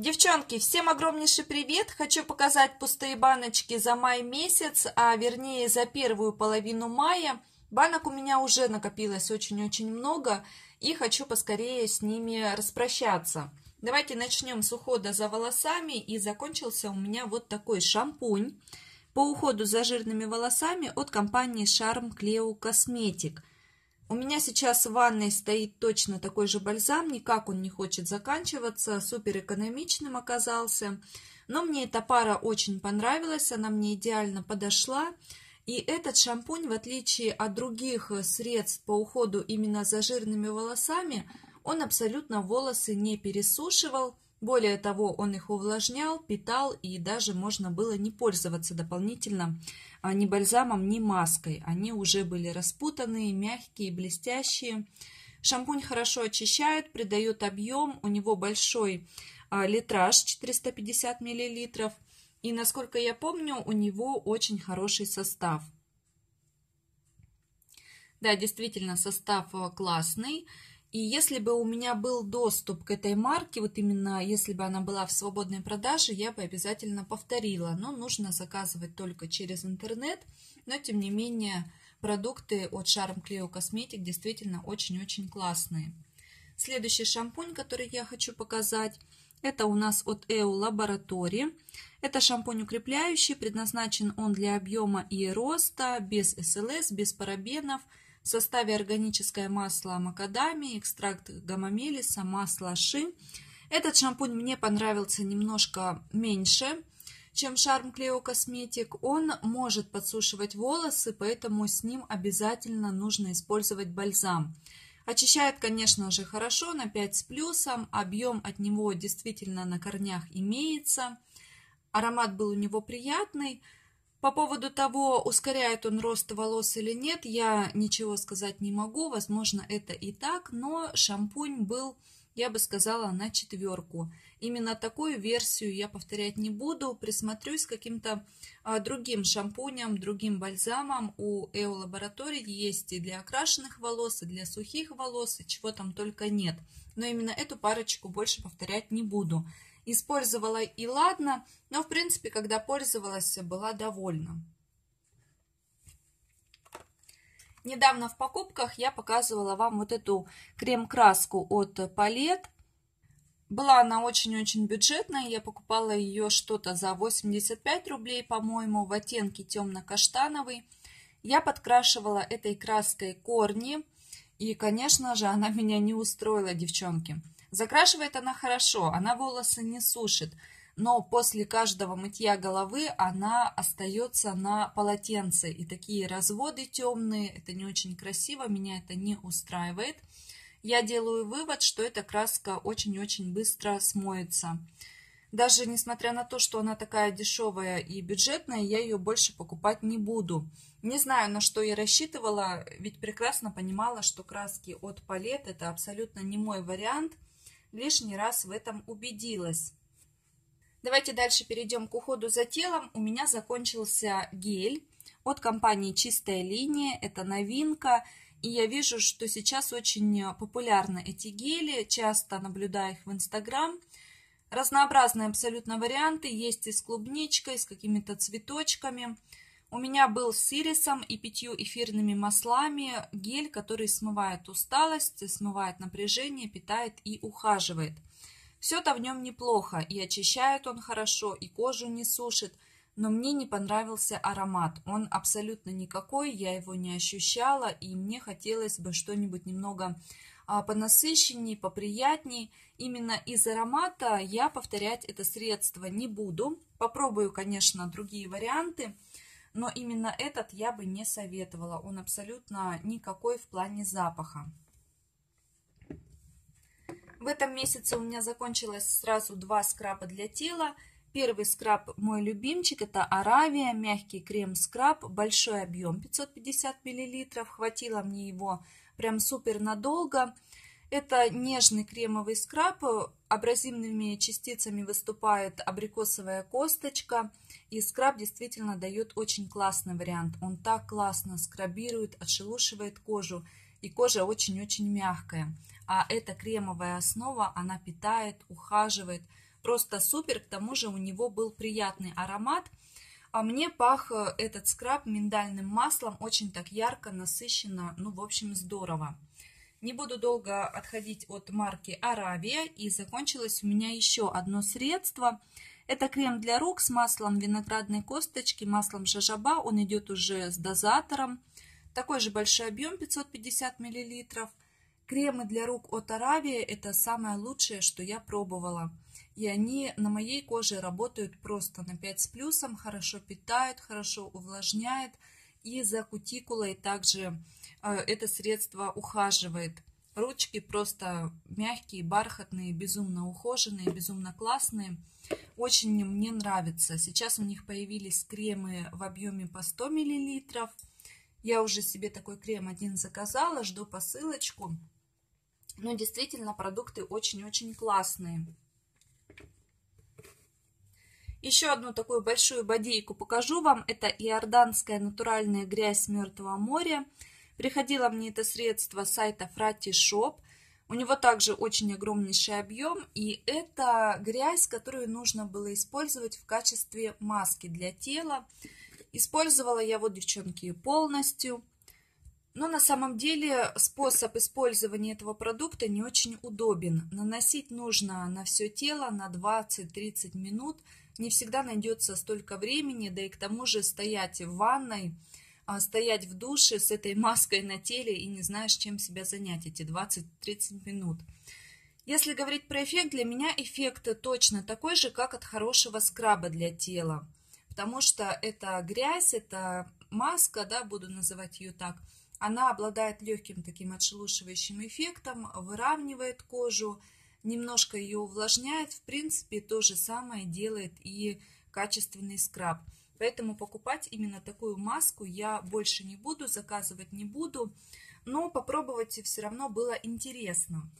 Девчонки, всем огромнейший привет! Хочу показать пустые баночки за май месяц, а вернее за первую половину мая. Банок у меня уже накопилось очень-очень много, и хочу поскорее с ними распрощаться. Давайте начнем с ухода за волосами, и закончился у меня вот такой шампунь по уходу за жирными волосами от компании Charm Cleo Cosmetic. У меня сейчас в ванной стоит точно такой же бальзам, никак он не хочет заканчиваться, супер экономичным оказался. Но мне эта пара очень понравилась, она мне идеально подошла. И этот шампунь, в отличие от других средств по уходу именно за жирными волосами, он абсолютно волосы не пересушивал, более того, он их увлажнял, питал и даже можно было не пользоваться дополнительно а, ни бальзамом, ни маской. Они уже были распутанные, мягкие, блестящие. Шампунь хорошо очищает, придает объем. У него большой а, литраж 450 мл. И, насколько я помню, у него очень хороший состав. Да, действительно, состав а, классный. И если бы у меня был доступ к этой марке, вот именно если бы она была в свободной продаже, я бы обязательно повторила. Но нужно заказывать только через интернет. Но, тем не менее, продукты от Charm Clio Cosmetic действительно очень-очень классные. Следующий шампунь, который я хочу показать, это у нас от EU Laboratory. Это шампунь укрепляющий, предназначен он для объема и роста, без СЛС, без парабенов – в составе органическое масло макадамии, экстракт гамамелиса, масло ши. Этот шампунь мне понравился немножко меньше, чем Charm Cleo Cosmetic. Он может подсушивать волосы, поэтому с ним обязательно нужно использовать бальзам. Очищает, конечно же, хорошо, на 5 с плюсом. Объем от него действительно на корнях имеется. Аромат был у него приятный. По поводу того, ускоряет он рост волос или нет, я ничего сказать не могу. Возможно, это и так, но шампунь был, я бы сказала, на четверку. Именно такую версию я повторять не буду. Присмотрюсь к каким-то а, другим шампуням, другим бальзамам. У Эо Лаборатории есть и для окрашенных волос, и для сухих волос, и чего там только нет. Но именно эту парочку больше повторять не буду. Использовала и ладно, но в принципе, когда пользовалась, была довольна. Недавно в покупках я показывала вам вот эту крем-краску от Палет. Была она очень-очень бюджетная, я покупала ее что-то за 85 рублей, по-моему, в оттенке темно-каштановый. Я подкрашивала этой краской корни, и, конечно же, она меня не устроила, девчонки. Закрашивает она хорошо, она волосы не сушит, но после каждого мытья головы она остается на полотенце. И такие разводы темные, это не очень красиво, меня это не устраивает. Я делаю вывод, что эта краска очень-очень быстро смоется. Даже несмотря на то, что она такая дешевая и бюджетная, я ее больше покупать не буду. Не знаю, на что я рассчитывала, ведь прекрасно понимала, что краски от палет это абсолютно не мой вариант – лишний раз в этом убедилась. Давайте дальше перейдем к уходу за телом. У меня закончился гель от компании «Чистая линия». Это новинка. И я вижу, что сейчас очень популярны эти гели. Часто наблюдаю их в Инстаграм. Разнообразные абсолютно варианты. Есть и с клубничкой, с какими-то цветочками. У меня был с ирисом и пятью эфирными маслами гель, который смывает усталость, смывает напряжение, питает и ухаживает. Все-то в нем неплохо, и очищает он хорошо, и кожу не сушит, но мне не понравился аромат. Он абсолютно никакой, я его не ощущала, и мне хотелось бы что-нибудь немного а, понасыщенней, поприятней. Именно из аромата я повторять это средство не буду. Попробую, конечно, другие варианты но именно этот я бы не советовала. Он абсолютно никакой в плане запаха. В этом месяце у меня закончилось сразу два скраба для тела. Первый скраб мой любимчик, это Аравия, мягкий крем-скраб, большой объем, 550 мл. Хватило мне его прям супер надолго. Это нежный кремовый скраб, абразивными частицами выступает абрикосовая косточка, и скраб действительно дает очень классный вариант. Он так классно скрабирует, отшелушивает кожу, и кожа очень-очень мягкая. А эта кремовая основа, она питает, ухаживает, Просто супер, к тому же у него был приятный аромат. А мне пах э, этот скраб миндальным маслом очень так ярко, насыщенно, ну, в общем, здорово. Не буду долго отходить от марки Аравия. И закончилось у меня еще одно средство. Это крем для рук с маслом виноградной косточки, маслом жажаба. Он идет уже с дозатором. Такой же большой объем, 550 мл. Кремы для рук от Аравия – это самое лучшее, что я пробовала. И они на моей коже работают просто на 5 с плюсом, хорошо питают, хорошо увлажняют. И за кутикулой также э, это средство ухаживает. Ручки просто мягкие, бархатные, безумно ухоженные, безумно классные. Очень мне нравится. Сейчас у них появились кремы в объеме по 100 мл. Я уже себе такой крем один заказала, жду посылочку. Но действительно продукты очень-очень классные. Еще одну такую большую бодейку покажу вам. Это иорданская натуральная грязь Мертвого моря. Приходило мне это средство с сайта Frati Shop. У него также очень огромнейший объем. И это грязь, которую нужно было использовать в качестве маски для тела. Использовала я вот, девчонки, полностью. Но на самом деле способ использования этого продукта не очень удобен. Наносить нужно на все тело на 20-30 минут. Не всегда найдется столько времени, да и к тому же стоять в ванной, а, стоять в душе с этой маской на теле и не знаешь, чем себя занять эти 20-30 минут. Если говорить про эффект, для меня эффект точно такой же, как от хорошего скраба для тела. Потому что это грязь, это маска, да, буду называть ее так – она обладает легким таким отшелушивающим эффектом, выравнивает кожу, немножко ее увлажняет. В принципе, то же самое делает и качественный скраб. Поэтому покупать именно такую маску я больше не буду, заказывать не буду. Но попробовать все равно было интересно.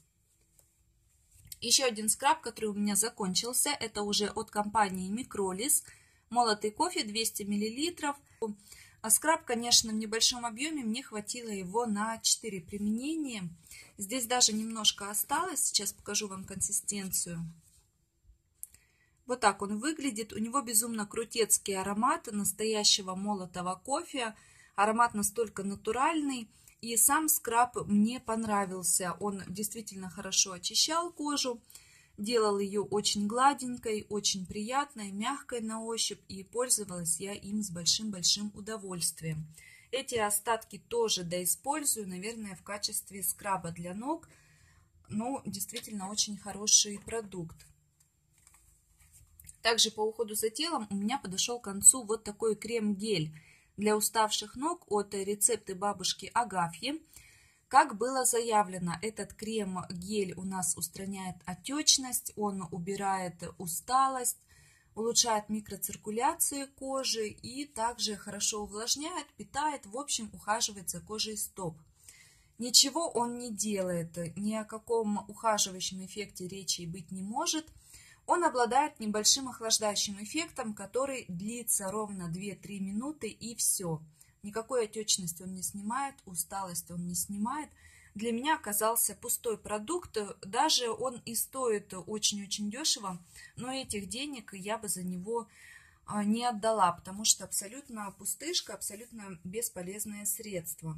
Еще один скраб, который у меня закончился, это уже от компании Микролис. Молотый кофе 200 миллилитров. А скраб, конечно, в небольшом объеме, мне хватило его на 4 применения. Здесь даже немножко осталось, сейчас покажу вам консистенцию. Вот так он выглядит. У него безумно крутецкий аромат настоящего молотого кофе. Аромат настолько натуральный. И сам скраб мне понравился. Он действительно хорошо очищал кожу делал ее очень гладенькой, очень приятной, мягкой на ощупь, и пользовалась я им с большим-большим удовольствием. Эти остатки тоже доиспользую, наверное, в качестве скраба для ног, но действительно очень хороший продукт. Также по уходу за телом у меня подошел к концу вот такой крем-гель для уставших ног от рецепты бабушки Агафьи. Как было заявлено, этот крем-гель у нас устраняет отечность, он убирает усталость, улучшает микроциркуляцию кожи и также хорошо увлажняет, питает, в общем, ухаживает за кожей стоп. Ничего он не делает, ни о каком ухаживающем эффекте речи быть не может. Он обладает небольшим охлаждающим эффектом, который длится ровно 2-3 минуты и все. Никакой отечности он не снимает, усталость он не снимает. Для меня оказался пустой продукт, даже он и стоит очень-очень дешево, но этих денег я бы за него а, не отдала, потому что абсолютно пустышка, абсолютно бесполезное средство.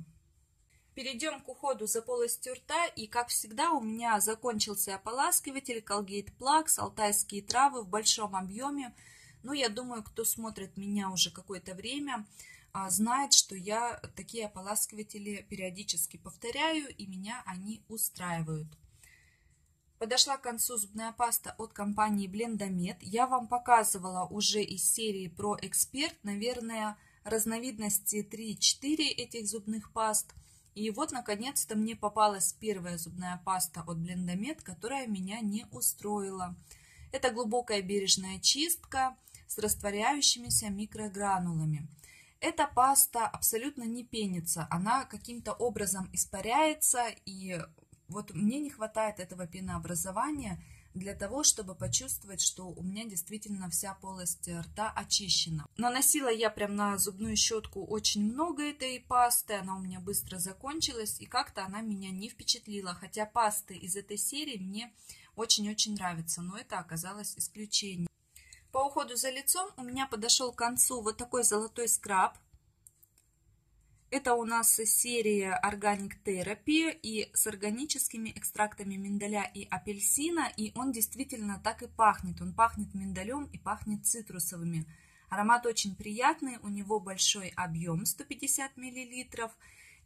Перейдем к уходу за полостью рта. И, как всегда, у меня закончился ополаскиватель Colgate Plax, алтайские травы в большом объеме. Ну, я думаю, кто смотрит меня уже какое-то время, знает, что я такие ополаскиватели периодически повторяю, и меня они устраивают. Подошла к концу зубная паста от компании Blendomed. Я вам показывала уже из серии про эксперт, наверное, разновидности 3-4 этих зубных паст. И вот, наконец-то, мне попалась первая зубная паста от Blendomed, которая меня не устроила. Это глубокая бережная чистка с растворяющимися микрогранулами. Эта паста абсолютно не пенится, она каким-то образом испаряется, и вот мне не хватает этого пенообразования для того, чтобы почувствовать, что у меня действительно вся полость рта очищена. Наносила я прям на зубную щетку очень много этой пасты, она у меня быстро закончилась, и как-то она меня не впечатлила, хотя пасты из этой серии мне очень-очень нравится, но это оказалось исключением. По уходу за лицом у меня подошел к концу вот такой золотой скраб. Это у нас серия Organic Therapy и с органическими экстрактами миндаля и апельсина. И он действительно так и пахнет. Он пахнет миндалем и пахнет цитрусовыми. Аромат очень приятный, у него большой объем 150 мл.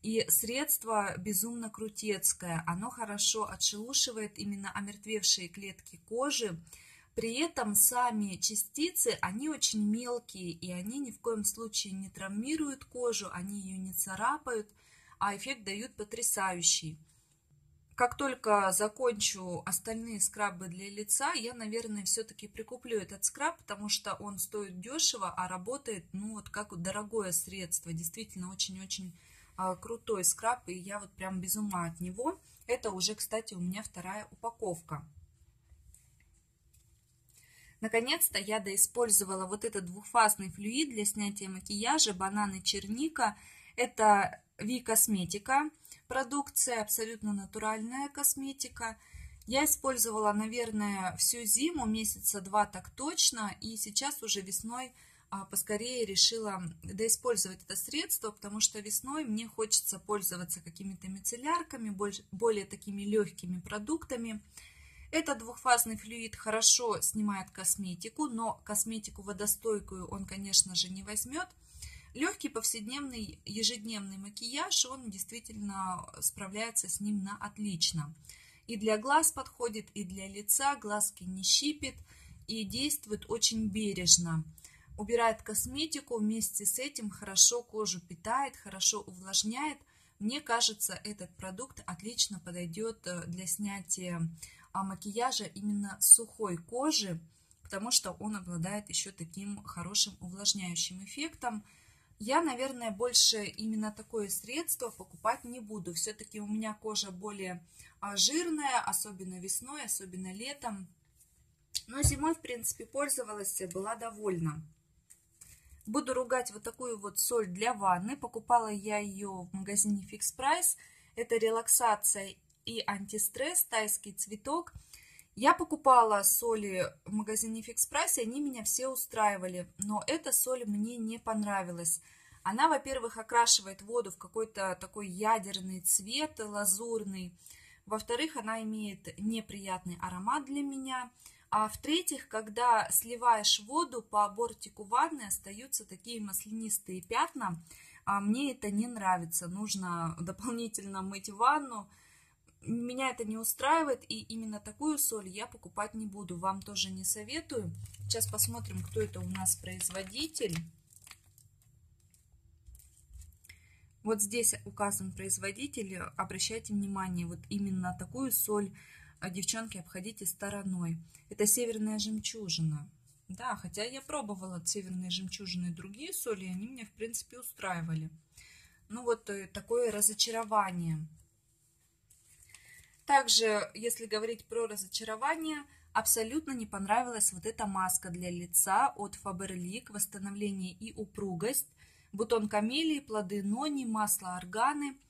И средство безумно крутецкое. Оно хорошо отшелушивает именно омертвевшие клетки кожи. При этом сами частицы, они очень мелкие, и они ни в коем случае не травмируют кожу, они ее не царапают, а эффект дают потрясающий. Как только закончу остальные скрабы для лица, я, наверное, все-таки прикуплю этот скраб, потому что он стоит дешево, а работает, ну, вот как дорогое средство. Действительно, очень-очень а, крутой скраб, и я вот прям без ума от него. Это уже, кстати, у меня вторая упаковка. Наконец-то я доиспользовала вот этот двухфазный флюид для снятия макияжа банан и черника. Это Ви Косметика продукция, абсолютно натуральная косметика. Я использовала, наверное, всю зиму, месяца два так точно, и сейчас уже весной а, поскорее решила доиспользовать это средство, потому что весной мне хочется пользоваться какими-то мицеллярками, более такими легкими продуктами. Этот двухфазный флюид хорошо снимает косметику, но косметику водостойкую он, конечно же, не возьмет. Легкий повседневный ежедневный макияж, он действительно справляется с ним на отлично. И для глаз подходит, и для лица, глазки не щипит, и действует очень бережно. Убирает косметику, вместе с этим хорошо кожу питает, хорошо увлажняет. Мне кажется, этот продукт отлично подойдет э, для снятия а, макияжа именно сухой кожи, потому что он обладает еще таким хорошим увлажняющим эффектом. Я, наверное, больше именно такое средство покупать не буду. Все-таки у меня кожа более а, жирная, особенно весной, особенно летом. Но зимой, в принципе, пользовалась, была довольна. Буду ругать вот такую вот соль для ванны. Покупала я ее в магазине Fix Price. Это релаксация и антистресс, тайский цветок. Я покупала соли в магазине Fix и они меня все устраивали. Но эта соль мне не понравилась. Она, во-первых, окрашивает воду в какой-то такой ядерный цвет, лазурный. Во-вторых, она имеет неприятный аромат для меня. А в-третьих, когда сливаешь воду по бортику ванны, остаются такие маслянистые пятна. А мне это не нравится. Нужно дополнительно мыть ванну. Меня это не устраивает, и именно такую соль я покупать не буду. Вам тоже не советую. Сейчас посмотрим, кто это у нас производитель. Вот здесь указан производитель. Обращайте внимание, вот именно такую соль а девчонки, обходите стороной. Это северная жемчужина. Да, хотя я пробовала северные жемчужины и другие соли, они меня, в принципе, устраивали. Ну вот э, такое разочарование. Также, если говорить про разочарование, абсолютно не понравилась вот эта маска для лица от Faberlic, восстановление и упругость, бутон камелии, плоды нони, масло органы –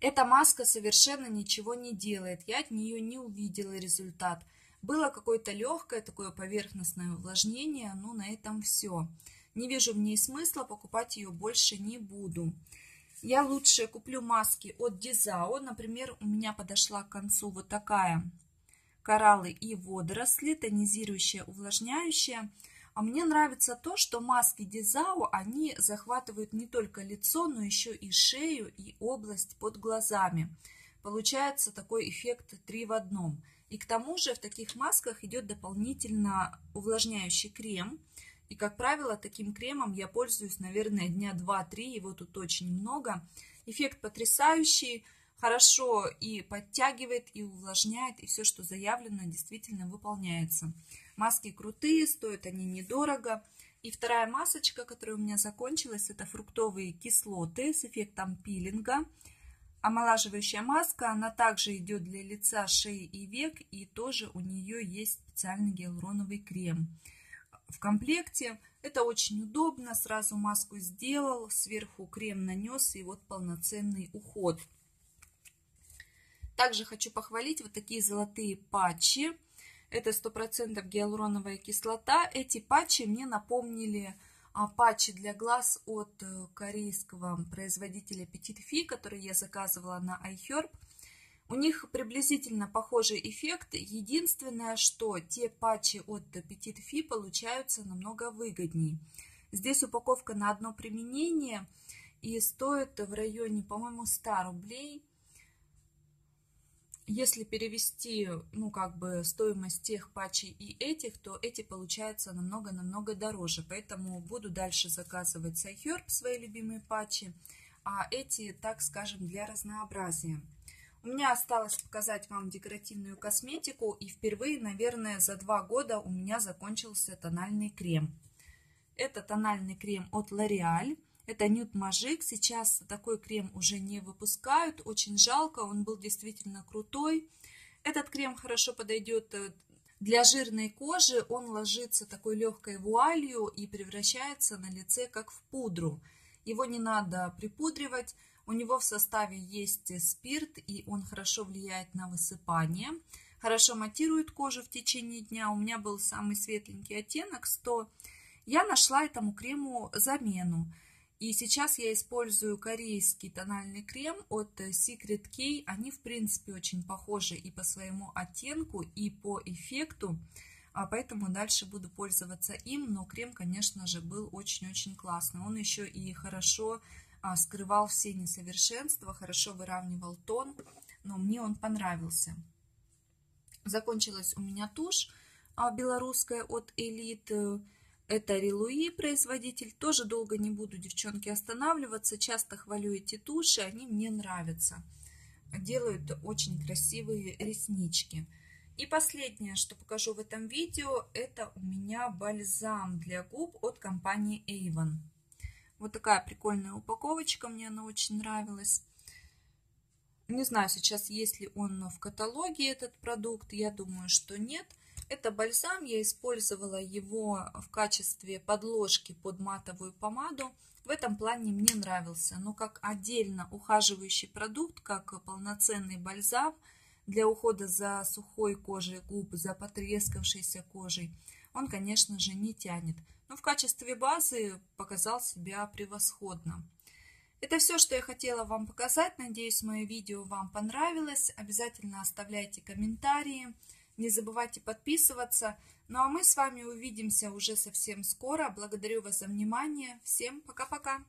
эта маска совершенно ничего не делает, я от нее не увидела результат. Было какое-то легкое такое поверхностное увлажнение, но на этом все. Не вижу в ней смысла, покупать ее больше не буду. Я лучше куплю маски от Дизао. Например, у меня подошла к концу вот такая кораллы и водоросли, тонизирующая, увлажняющая. А мне нравится то, что маски Дизао, они захватывают не только лицо, но еще и шею и область под глазами. Получается такой эффект три в одном. И к тому же в таких масках идет дополнительно увлажняющий крем. И, как правило, таким кремом я пользуюсь, наверное, дня 2-3, его тут очень много. Эффект потрясающий, хорошо и подтягивает, и увлажняет, и все, что заявлено, действительно выполняется. Маски крутые, стоят они недорого. И вторая масочка, которая у меня закончилась, это фруктовые кислоты с эффектом пилинга. Омолаживающая маска, она также идет для лица, шеи и век, и тоже у нее есть специальный гиалуроновый крем. В комплекте это очень удобно, сразу маску сделал, сверху крем нанес, и вот полноценный уход. Также хочу похвалить вот такие золотые патчи. Это 100% гиалуроновая кислота. Эти патчи мне напомнили а, патчи для глаз от э, корейского производителя Petit Fi, который я заказывала на iHerb. У них приблизительно похожий эффект. Единственное, что те патчи от Petit Fi получаются намного выгоднее. Здесь упаковка на одно применение и стоит в районе, по-моему, 100 рублей. Если перевести, ну, как бы стоимость тех патчей и этих, то эти получаются намного-намного дороже. Поэтому буду дальше заказывать с iHerb свои любимые патчи, а эти, так скажем, для разнообразия. У меня осталось показать вам декоративную косметику, и впервые, наверное, за два года у меня закончился тональный крем. Это тональный крем от L'Oreal. Это Nude Magic. Сейчас такой крем уже не выпускают. Очень жалко, он был действительно крутой. Этот крем хорошо подойдет э, для жирной кожи. Он ложится такой легкой вуалью и превращается на лице как в пудру. Его не надо припудривать. У него в составе есть спирт, и он хорошо влияет на высыпание. Хорошо матирует кожу в течение дня. У меня был самый светленький оттенок 100. Я нашла этому крему замену. И сейчас я использую корейский тональный крем от Secret K. Они, в принципе, очень похожи и по своему оттенку, и по эффекту. А поэтому дальше буду пользоваться им. Но крем, конечно же, был очень-очень классный. Он еще и хорошо скрывал все несовершенства, хорошо выравнивал тон. Но мне он понравился. Закончилась у меня тушь а, белорусская от Elite это Рилуи производитель. Тоже долго не буду, девчонки, останавливаться. Часто хвалю эти туши, они мне нравятся. Делают очень красивые реснички. И последнее, что покажу в этом видео, это у меня бальзам для губ от компании Avon. Вот такая прикольная упаковочка, мне она очень нравилась. Не знаю сейчас, есть ли он в каталоге этот продукт, я думаю, что нет. Это бальзам, я использовала его в качестве подложки под матовую помаду. В этом плане мне нравился, но как отдельно ухаживающий продукт, как полноценный бальзам для ухода за сухой кожей губ, за потрескавшейся кожей, он, конечно же, не тянет. Но в качестве базы показал себя превосходно. Это все, что я хотела вам показать. Надеюсь, мое видео вам понравилось. Обязательно оставляйте комментарии. Не забывайте подписываться. Ну а мы с вами увидимся уже совсем скоро. Благодарю вас за внимание. Всем пока-пока.